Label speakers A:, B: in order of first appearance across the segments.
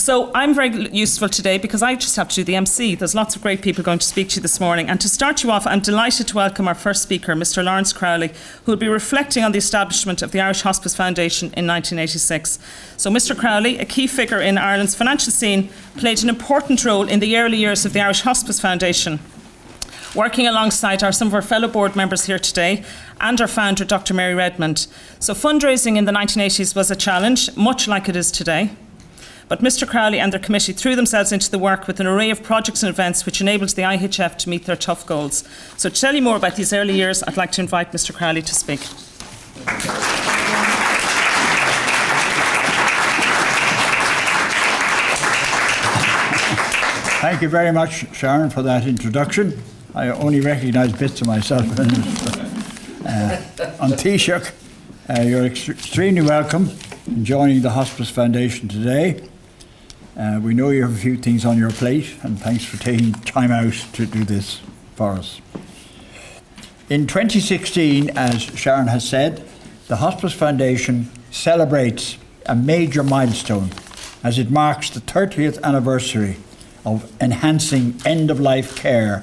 A: So I'm very useful today because I just have to do the MC. There's lots of great people going to speak to you this morning. And to start you off, I'm delighted to welcome our first speaker, Mr. Laurence Crowley, who will be reflecting on the establishment of the Irish Hospice Foundation in 1986. So Mr. Crowley, a key figure in Ireland's financial scene, played an important role in the early years of the Irish Hospice Foundation working alongside our, some of our fellow board members here today and our founder, Dr. Mary Redmond. So, fundraising in the 1980s was a challenge, much like it is today. But Mr. Crowley and their committee threw themselves into the work with an array of projects and events which enabled the IHF to meet their tough goals. So, to tell you more about these early years, I'd like to invite Mr. Crowley to speak.
B: Thank you very much, Sharon, for that introduction. I only recognise bits of myself uh, on Taoiseach. Uh, you're ex- extremely welcome in joining the Hospice Foundation today. Uh, we know you have a few things on your plate, and thanks for taking time out to do this for us. In 2016, as Sharon has said, the Hospice Foundation celebrates a major milestone as it marks the 30th anniversary of enhancing end of life care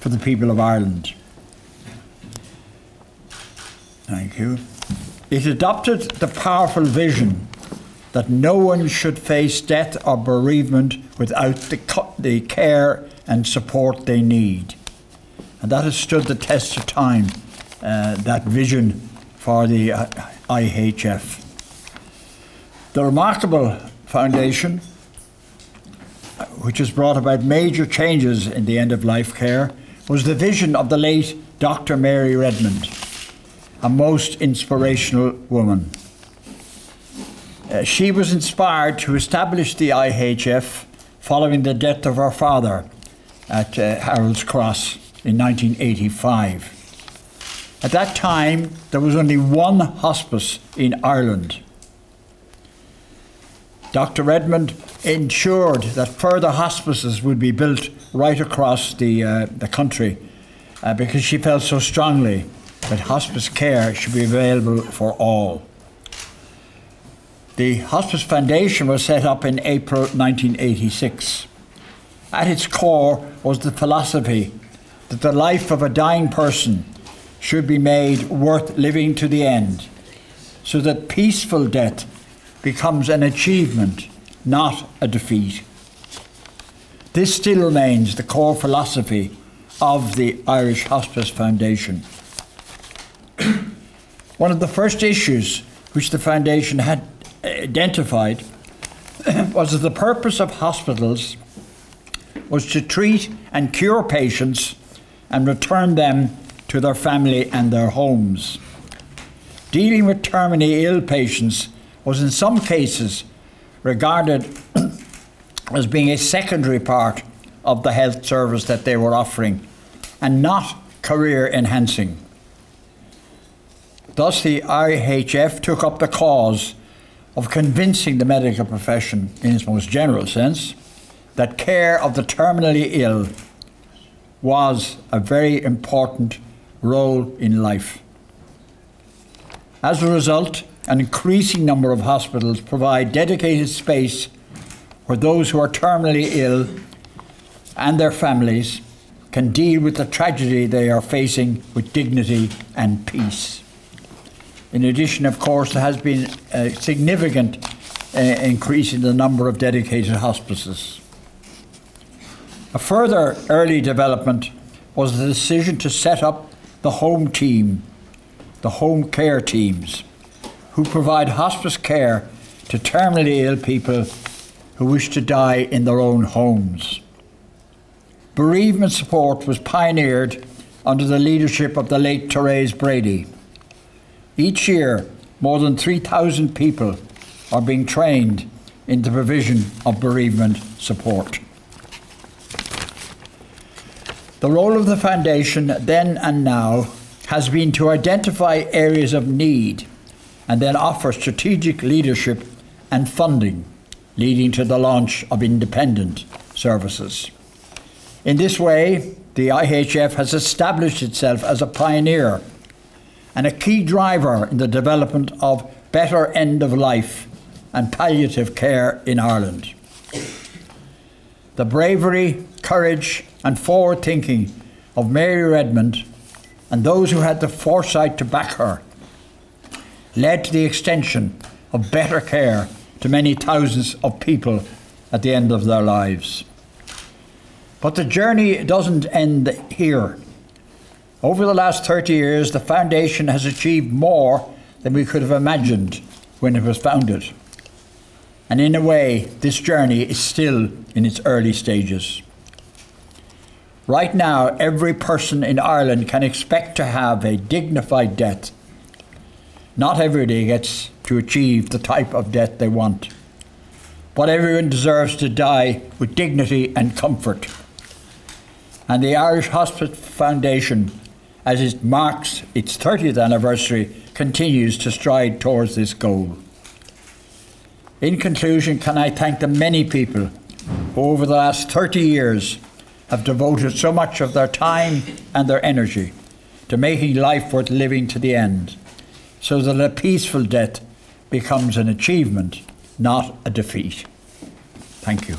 B: for the people of Ireland. Thank you. It adopted the powerful vision that no one should face death or bereavement without the, the care and support they need. And that has stood the test of time, uh, that vision for the uh, IHF. The remarkable foundation, which has brought about major changes in the end of life care, was the vision of the late Dr. Mary Redmond, a most inspirational woman. Uh, she was inspired to establish the IHF following the death of her father at uh, Harold's Cross in 1985. At that time, there was only one hospice in Ireland. Dr. Redmond ensured that further hospices would be built right across the, uh, the country uh, because she felt so strongly that hospice care should be available for all. The Hospice Foundation was set up in April 1986. At its core was the philosophy that the life of a dying person should be made worth living to the end, so that peaceful death becomes an achievement not a defeat. This still remains the core philosophy of the Irish Hospice Foundation. One of the first issues which the Foundation had identified was that the purpose of hospitals was to treat and cure patients and return them to their family and their homes. Dealing with terminally ill patients was in some cases regarded as being a secondary part of the health service that they were offering and not career enhancing. Thus, the IHF took up the cause of convincing the medical profession, in its most general sense, that care of the terminally ill was a very important role in life. As a result, an increasing number of hospitals provide dedicated space where those who are terminally ill and their families can deal with the tragedy they are facing with dignity and peace. In addition, of course, there has been a significant uh, increase in the number of dedicated hospices. A further early development was the decision to set up the home team, the home care teams who provide hospice care to terminally ill people who wish to die in their own homes. Bereavement support was pioneered under the leadership of the late Therese Brady. Each year, more than 3,000 people are being trained in the provision of bereavement support. The role of the Foundation then and now has been to identify areas of need and then offer strategic leadership and funding, leading to the launch of independent services. In this way, the IHF has established itself as a pioneer and a key driver in the development of better end of life and palliative care in Ireland. the bravery, courage, and forward thinking of Mary Redmond and those who had the foresight to back her led to the extension of better care to many thousands of people at the end of their lives. But the journey doesn't end here. Over the last 30 years, the foundation has achieved more than we could have imagined when it was founded. And in a way, this journey is still in its early stages. Right now, every person in Ireland can expect to have a dignified death. Not everybody gets to achieve the type of death they want, but everyone deserves to die with dignity and comfort. And the Irish Hospice Foundation, as it marks its 30th anniversary, continues to stride towards this goal. In conclusion, can I thank the many people who, over the last 30 years, have devoted so much of their time and their energy to making life worth living to the end, so that a peaceful death becomes an achievement, not a defeat. Thank you.